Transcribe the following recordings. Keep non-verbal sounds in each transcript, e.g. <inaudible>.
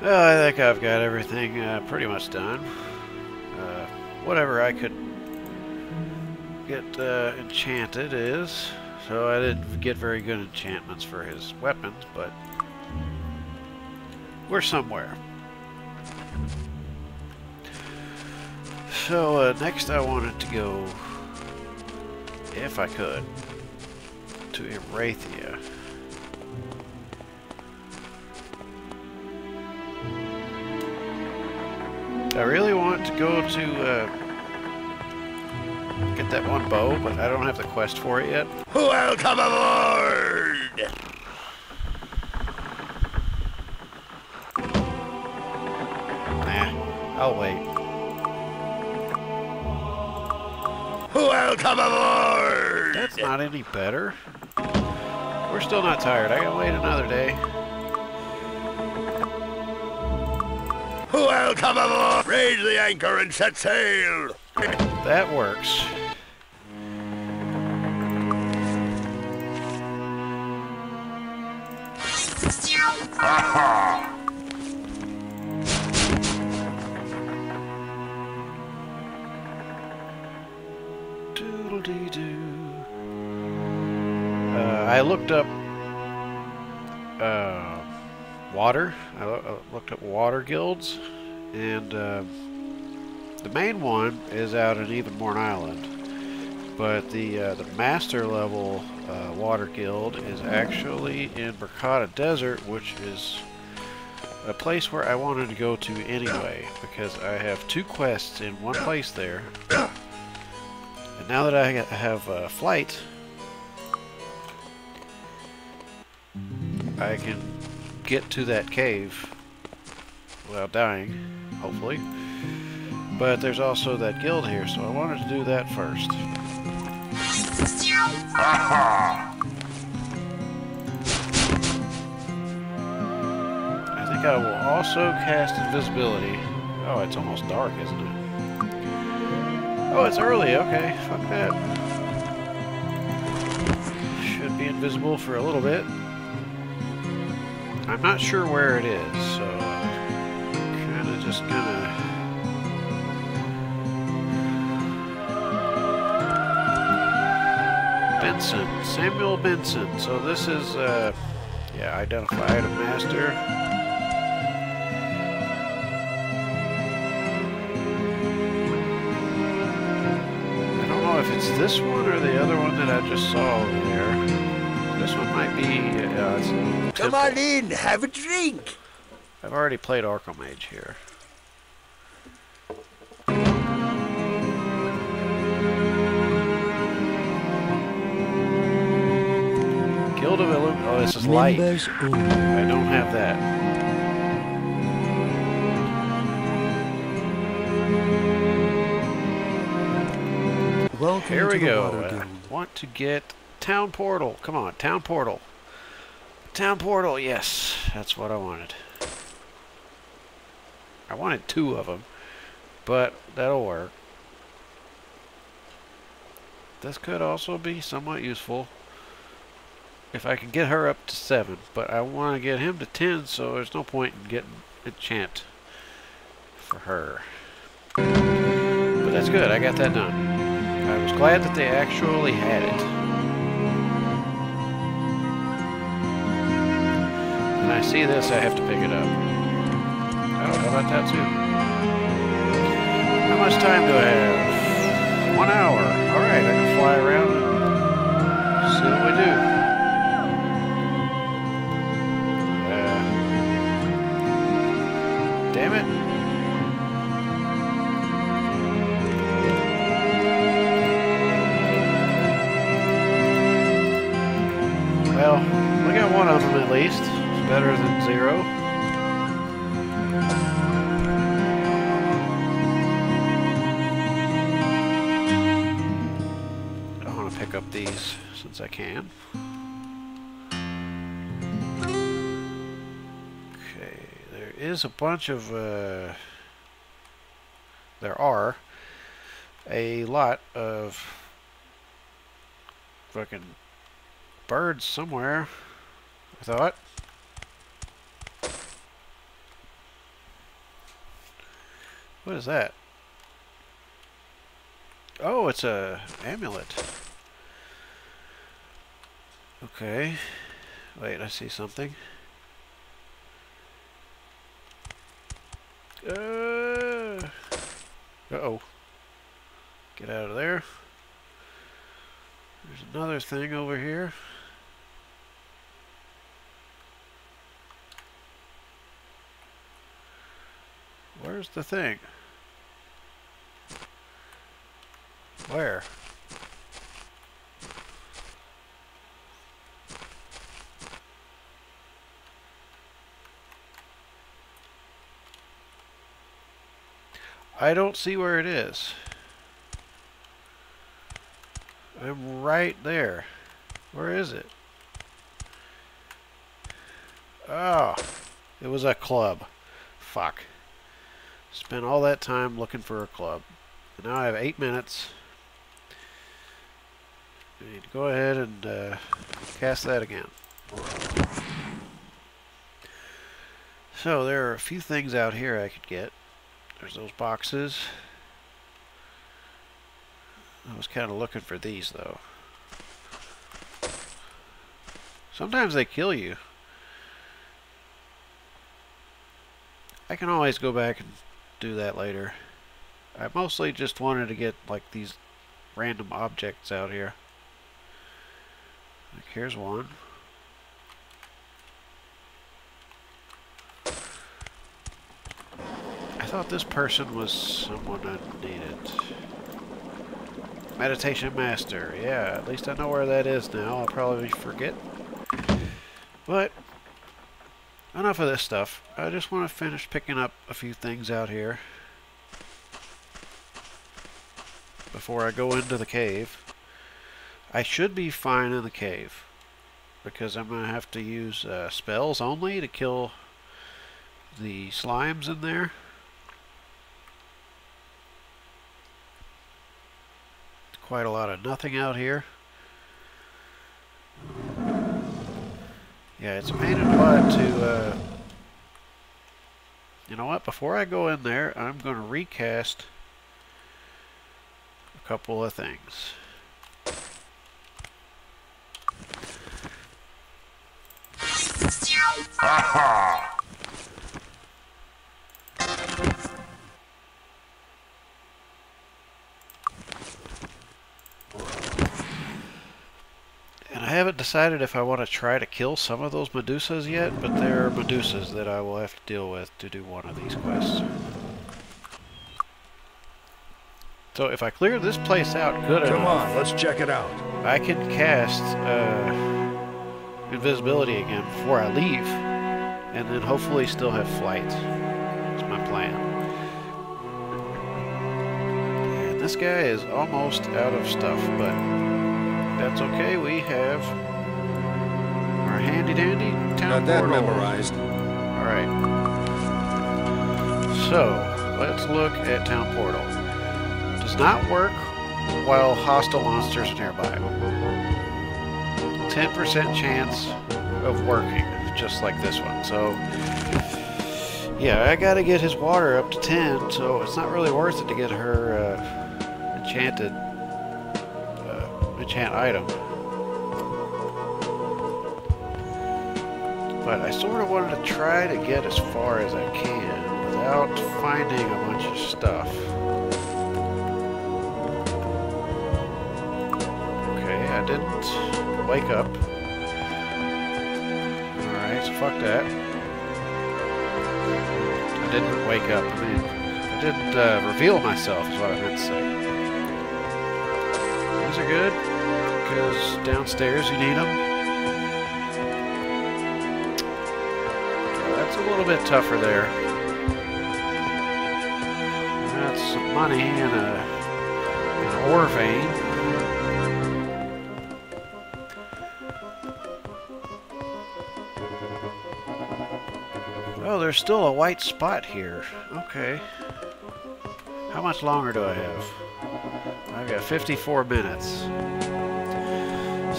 Well, I think I've got everything uh, pretty much done. Uh, whatever I could get uh, enchanted is. So I didn't get very good enchantments for his weapons, but we're somewhere. So uh, next I wanted to go, if I could, to Erathia. I really want to go to uh, get that one bow, but I don't have the quest for it yet. Welcome aboard! Nah, I'll wait. Welcome aboard! That's not any better. We're still not tired. I gotta wait another day. Welcome aboard! Raise the anchor and set sail! That works. Aha! Doodle-dee-doo. Uh, I looked up I looked up water guilds, and uh, the main one is out in Evenmorn Island. But the uh, the master level uh, water guild is actually in Bracada Desert, which is a place where I wanted to go to anyway because I have two quests in one place there. And now that I have a flight, I can get to that cave without dying, hopefully. But there's also that guild here, so I wanted to do that first. Aha! I think I will also cast invisibility. Oh, it's almost dark, isn't it? Oh, it's early. Okay, fuck that. Should be invisible for a little bit. I'm not sure where it is, so I'm kind of just gonna. Benson, Samuel Benson. So this is, uh, yeah, identify item master. I don't know if it's this one or the other one that I just saw over there. This one might be. Uh, Come on in, have a drink! I've already played Arcomage here. Guild of Illum. Oh, this is light. I don't have that. Welcome Here we go. Uh, want to get Town Portal. Come on, Town Portal. Town Portal, yes. That's what I wanted. I wanted two of them, but that'll work. This could also be somewhat useful if I can get her up to seven, but I want to get him to ten, so there's no point in getting enchant for her. But that's good. I got that done. I was glad that they actually had it. When I see this, I have to pick it up. Oh, how about that too? How much time do I have? One hour. Alright, I can fly around and see what we do. Uh, damn it. Well, we got one of them at least. Better than zero. I want to pick up these since I can. Okay, there is a bunch of, uh, there are a lot of fucking birds somewhere, I thought. What is that? Oh, it's a amulet. Okay. Wait, I see something. Uh, uh-oh. Get out of there. There's another thing over here. Where's the thing? Where? I don't see where it is. I'm right there. Where is it? Oh, it was a club. Fuck. Spent all that time looking for a club. And now I have eight minutes. Need go ahead and uh, cast that again. So there are a few things out here I could get. There's those boxes. I was kind of looking for these though. Sometimes they kill you. I can always go back and do that later. I mostly just wanted to get like these random objects out here. Here's one. I thought this person was someone I needed. Meditation Master. Yeah, at least I know where that is now. I'll probably forget. But, enough of this stuff. I just want to finish picking up a few things out here. Before I go into the cave. I should be fine in the cave. Because I'm going to have to use uh, spells only to kill the slimes in there. Quite a lot of nothing out here. Yeah, it's a pain in the butt to, uh, you know what, before I go in there, I'm going to recast a couple of things. Aha! <laughs> And I haven't decided if I want to try to kill some of those Medusas yet, but there are Medusas that I will have to deal with to do one of these quests. So if I clear this place out good Come enough, on, let's check it out. I can cast uh, invisibility again before I leave, and then hopefully still have flight. That's my plan. And this guy is almost out of stuff, but that's okay. We have our handy dandy town Got that portal. memorized. All right. So let's look at town portal. Does not work while hostile monsters nearby. 10% chance of working, just like this one. So, yeah, I gotta get his water up to 10, so it's not really worth it to get her uh, enchanted uh, enchant item. But I sort of wanted to try to get as far as I can without finding a bunch of stuff. Okay, I didn't wake up. Fuck that. I didn't wake up. I didn't uh, reveal myself is what I meant to say. These are good, because downstairs you need them. That's a little bit tougher there. That's some money and a an ore vein. There's still a white spot here. Okay. How much longer do I have? I've got 54 minutes.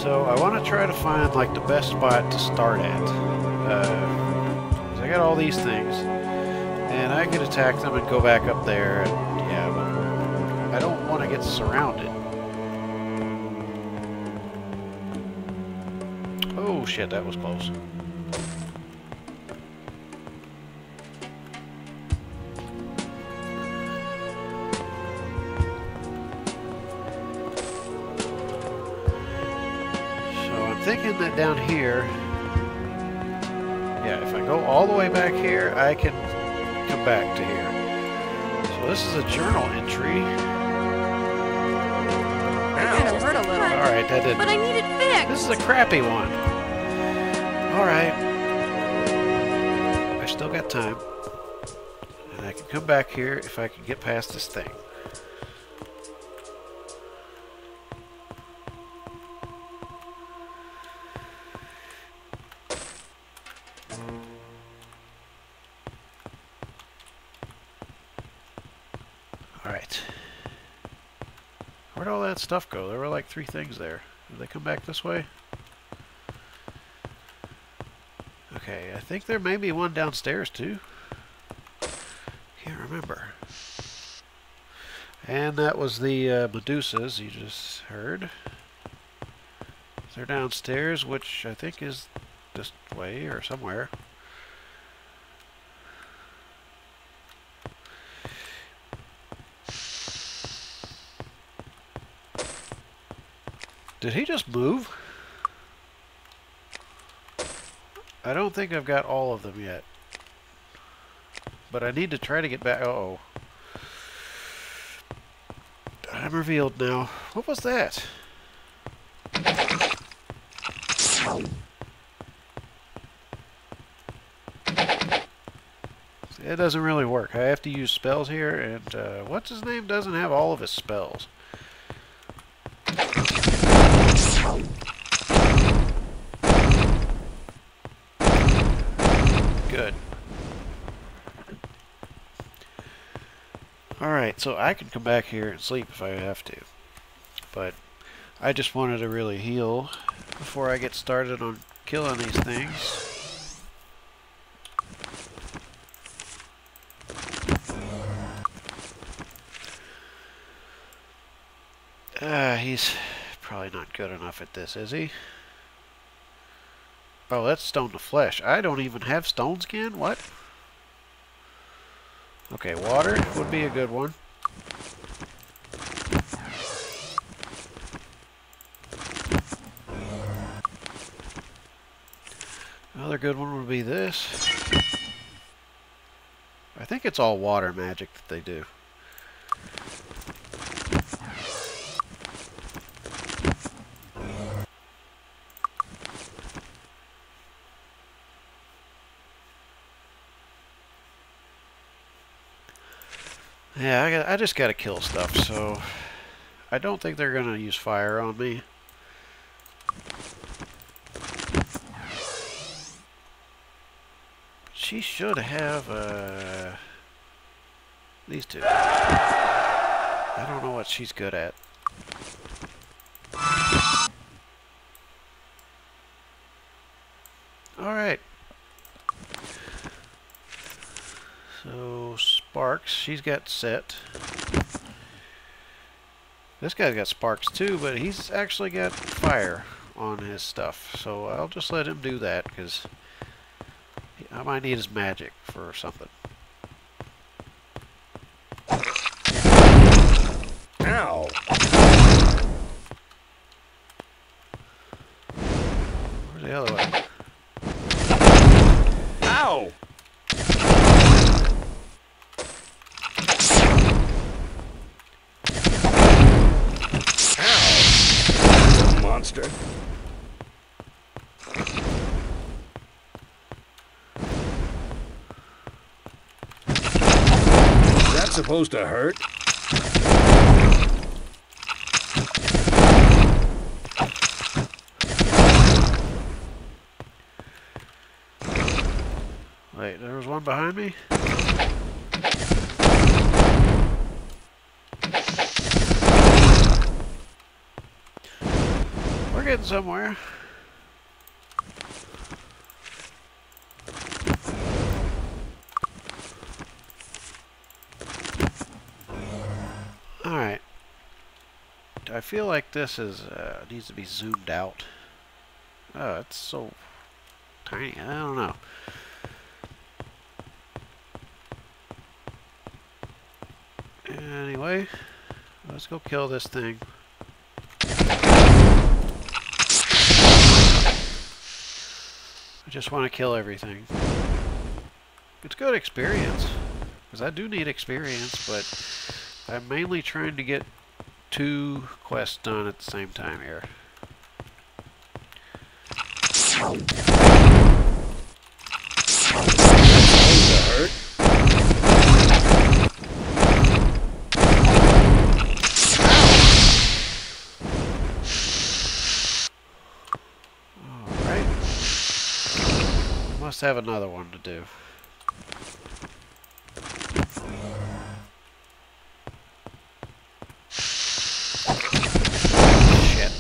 So I want to try to find like the best spot to start at. Uh, I got all these things. And I could attack them and go back up there. And, yeah, but I don't want to get surrounded. Oh shit, that was close. Thinking that down here, yeah, if I go all the way back here, I can come back to here. So this is a journal entry. Kind of hurt a little. All right, that did. But I need it fixed. This is a crappy one. All right. I still got time. And I can come back here if I can get past this thing. Stuff go? There were like three things there. Did they come back this way? Okay, I think there may be one downstairs too. Can't remember. And that was the uh, Medusas you just heard. They're downstairs, which I think is this way or somewhere. Did he just move? I don't think I've got all of them yet. But I need to try to get back. Uh oh I'm revealed now. What was that? It doesn't really work. I have to use spells here, and uh, what's his name doesn't have all of his spells. Good. Alright, so I can come back here and sleep if I have to. But I just wanted to really heal before I get started on killing these things. Ah, he's probably not good enough at this, is he? Oh, that's stone to flesh. I don't even have stone skin? What? Okay, water would be a good one. Another good one would be this. I think it's all water magic that they do. Yeah, I, got, I just gotta kill stuff, so I don't think they're gonna use fire on me. She should have uh, these two. I don't know what she's good at. All right. So Sparks, she's got set. This guy's got Sparks too, but he's actually got fire on his stuff. So I'll just let him do that because I might need his magic for something. Ow! Where's the other one? Ow! Ow! Monster. Supposed to hurt? Wait, there was one behind me? We're getting somewhere. I feel like this is uh, needs to be zoomed out. Oh, it's so tiny. I don't know. Anyway, let's go kill this thing. I just want to kill everything. It's good experience. Because I do need experience, but I'm mainly trying to get two quests done at the same time here. Must have another one to do. Shit.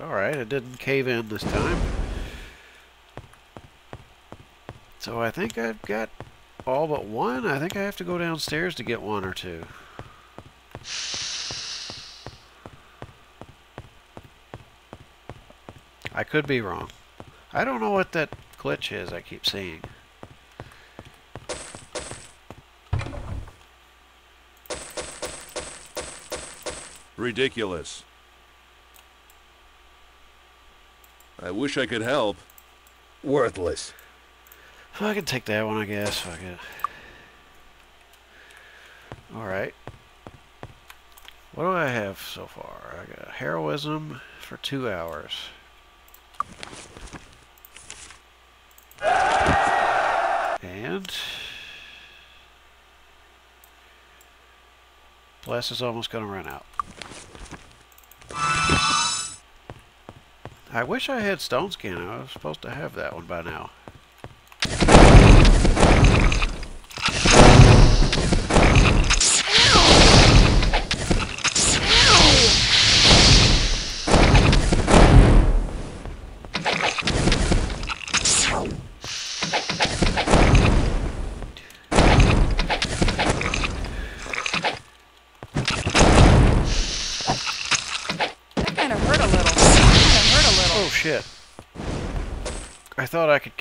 Alright, it didn't cave in this time. So I think I've got all but one. I think I have to go downstairs to get one or two. I could be wrong. I don't know what that glitch is I keep seeing. Ridiculous. I wish I could help. Worthless. I can take that one, I guess. Fuck it. Alright. What do I have so far? I got heroism for two hours. And... Bless is almost going to run out. I wish I had stone skin. I was supposed to have that one by now.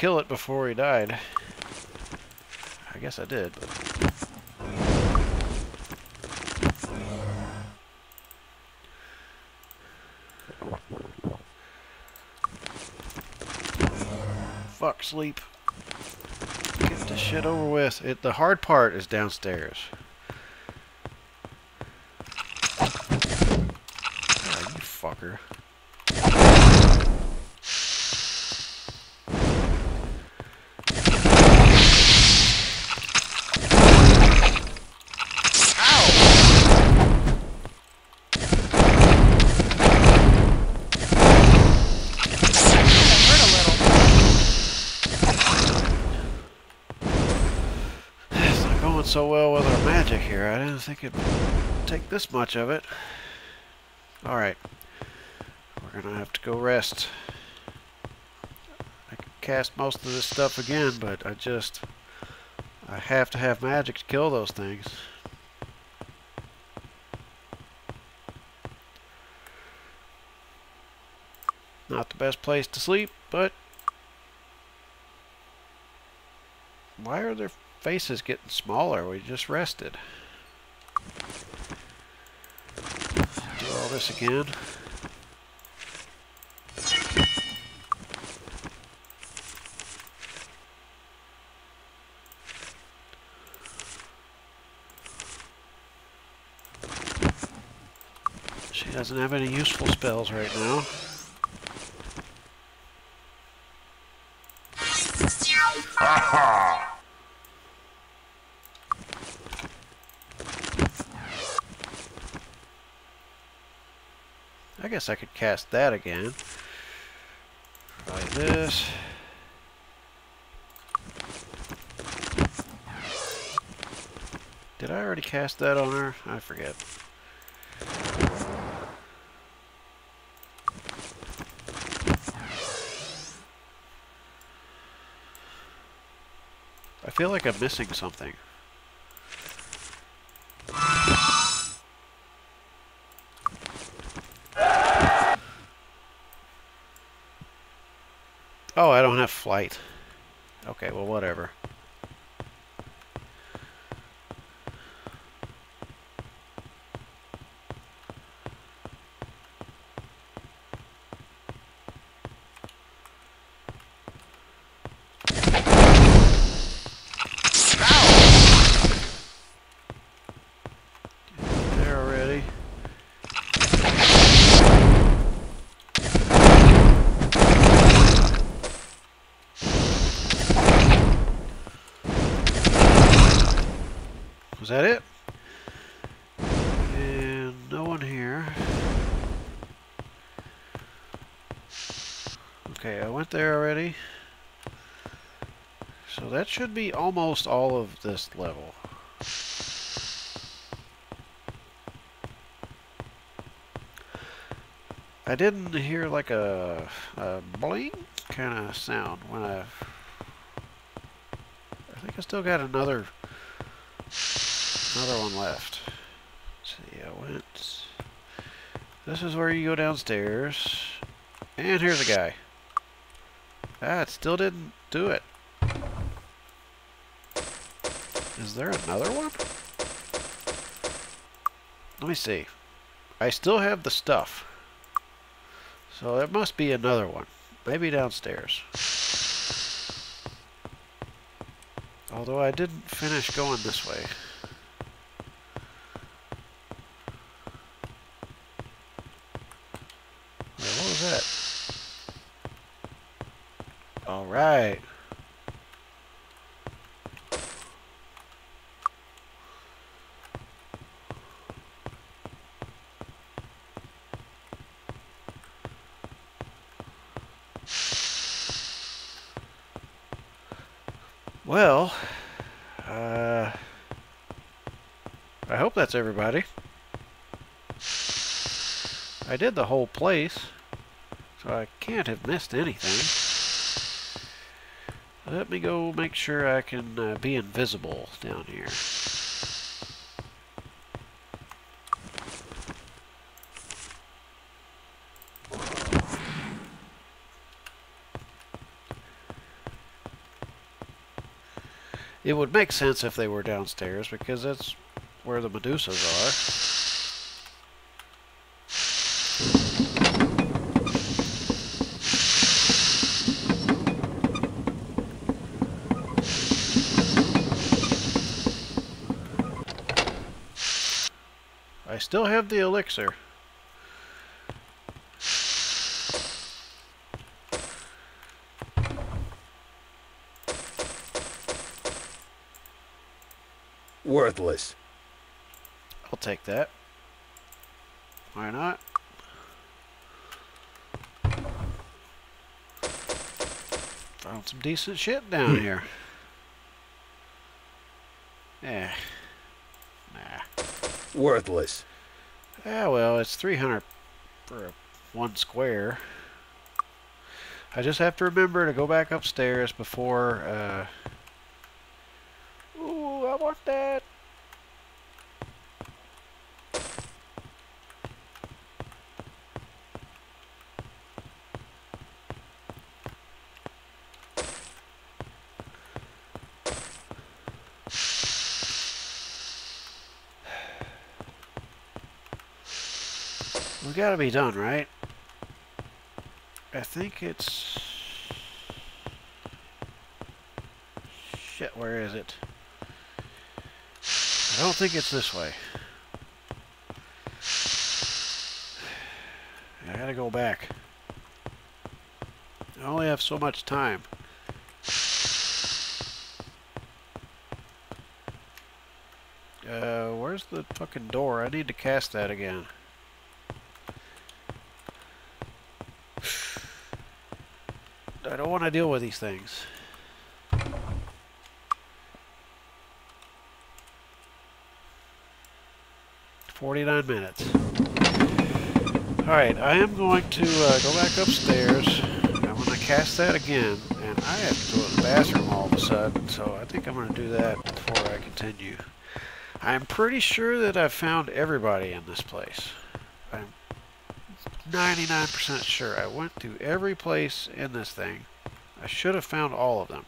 Kill it before he died. I guess I did, but... Fuck, sleep. Get this shit over with. It, the hard part is downstairs. Ah, you fucker. That kind of hurt a little. It's not going so well with our magic here. I didn't think it'd take this much of it. Alright. We're gonna have to go rest. I could cast most of this stuff again, but I just... I have to have magic to kill those things. Not the best place to sleep, but... Why are their faces getting smaller? We just rested. Do all this again. She doesn't have any useful spells right now. guess I could cast that again. Try this. Did I already cast that on her? I forget. I feel like I'm missing something. Okay, well, whatever. There already. Was that it? And no one here. Okay, I went there already. So that should be almost all of this level. I didn't hear like a, a bling kind of sound when I. I think I still got another another one left. Let's see, I went. This is where you go downstairs, and here's a guy. Ah, it still didn't do it. Is there another one? Let me see. I still have the stuff. So there must be another one. Maybe downstairs. Although I didn't finish going this way. What was that? Alright. Well, uh, I hope that's everybody. I did the whole place, so I can't have missed anything. Let me go make sure I can uh, be invisible down here. It would make sense if they were downstairs because that's where the Medusas are. I still have the elixir. Worthless. I'll take that. Why not? Found some decent shit down hmm. here. Yeah. Nah. Worthless. Yeah, well, it's 300 for one square. I just have to remember to go back upstairs before, uh... Ooh, I want that! Gotta be done, right? I think it's... Shit, where is it? I don't think it's this way. I gotta go back. I only have so much time. Uh, where's the fucking door? I need to cast that again. I don't want to deal with these things. Forty-nine minutes. All right, I am going to uh, go back upstairs. I'm going to cast that again, and I have to go to the bathroom all of a sudden, so I think I'm going to do that before I continue. I'm pretty sure that I've found everybody in this place. I'm 99% sure. I went through every place in this thing. I should have found all of them.